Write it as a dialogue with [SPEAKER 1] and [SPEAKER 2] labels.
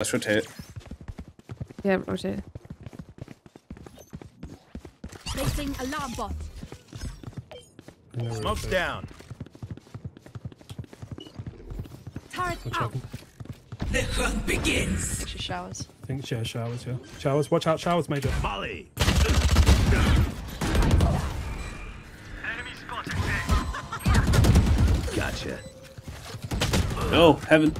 [SPEAKER 1] Let's rotate.
[SPEAKER 2] Yeah, rotate.
[SPEAKER 3] Placing alarm bot.
[SPEAKER 4] I
[SPEAKER 5] Smoke's down.
[SPEAKER 3] Turret
[SPEAKER 4] out.
[SPEAKER 3] The out.
[SPEAKER 4] begins.
[SPEAKER 6] She showers.
[SPEAKER 4] I think yeah, showers, yeah. Showers, watch out, showers, Major.
[SPEAKER 5] Molly. Gotcha.
[SPEAKER 1] No, heaven.